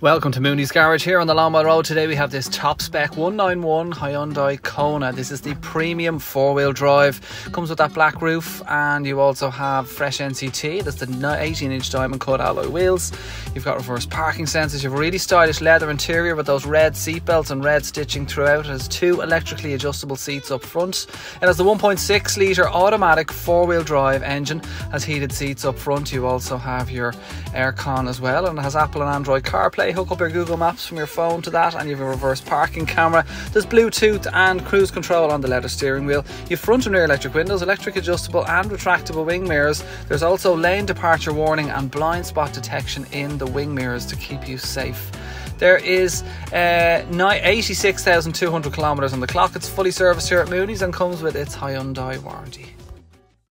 Welcome to Mooney's Garage here on the Longmile Road. Today we have this top spec 191 Hyundai Kona. This is the premium four wheel drive. Comes with that black roof, and you also have fresh NCT. That's the 18 inch diamond cut alloy wheels. You've got reverse parking sensors. You have a really stylish leather interior with those red seat belts and red stitching throughout. It has two electrically adjustable seats up front. It has the 1.6 litre automatic four wheel drive engine. Has heated seats up front. You also have your aircon as well, and it has Apple and Android CarPlay hook up your Google Maps from your phone to that, and you have a reverse parking camera. There's Bluetooth and cruise control on the leather steering wheel. You have front and rear electric windows, electric adjustable and retractable wing mirrors. There's also lane departure warning and blind spot detection in the wing mirrors to keep you safe. There is uh, 86,200 kilometres on the clock. It's fully serviced here at Mooney's and comes with its Hyundai warranty.